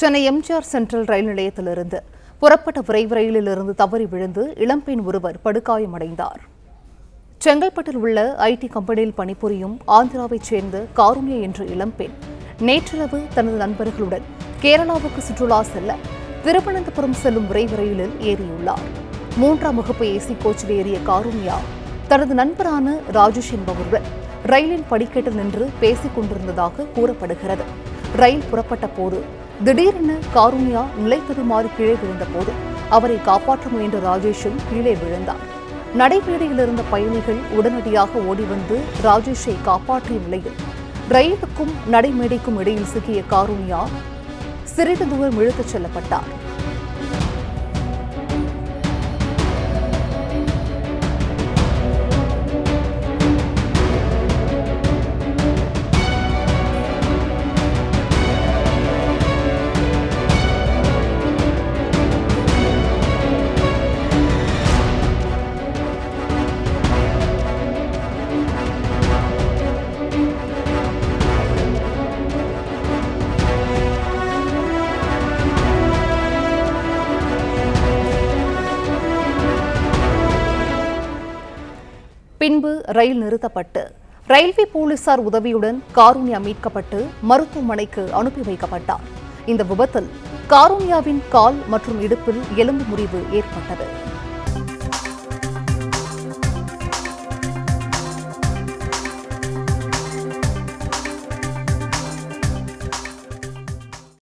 Chennai MGR central ரயில் நிலையத்திலிருந்து புறப்பட்ட விரைவு ரயிலிலிருந்து தவறி விழுந்து இளம்பெண் ஒருவர் படுகாயமடைந்தார். செங்கல்பட்டில் உள்ள ஐடி கம்பெனியில் பணிபுரியும் ஆந்திராவைச் சேர்ந்த காருண்யா என்ற இளம்பெண் நேற்றிரவு தனது நண்பர்களுடன் கேரளாவுக்கு சுற்றுலா செல்ல திருவனந்தபுரம் செல்லும் விரைவு ரயிலில் ஏறியுள்ளார். மூன்றாம் வகுப்பு ஏசி கோச்சில் ஏறிய காருண்யா தனது நண்பரான ராஜேஷ் என்பவருடன் ரயிலின் படிக்கட்டில் நின்று பேசிக் கொண்டிருந்ததாக கூறப்படுகிறது. ரயில் புறப்பட்ட போது திடீரென காருண்யா நிலை தடுமாறி கீழே விழுந்தபோது அவரை காப்பாற்ற முயன்ற ராஜேஷும் கீழே விழுந்தார். நடைமேடையில் இருந்த பயணிகள் உடனடியாக ஓடி வந்து ராஜேஷை காப்பாற்றிய நிலையில் ரயிலுக்கும் நடைமேடைக்கும் இடையில் சிக்கிய காருண்யா சிறிது தூரம் இழுத்துச் செல்லப்பட்டார். பின்பு ரயில் நிறுத்தப்பட்டு ரயில்வே போலீசார் உதவியுடன் காருண்யா மீட்கப்பட்டு மருத்துவமனைக்கு அனுப்பி வைக்கப்பட்டார். இந்த விபத்தில் காருண்யாவின் கால் மற்றும் இடுப்பில் எலும்பு முறிவு ஏற்பட்டது.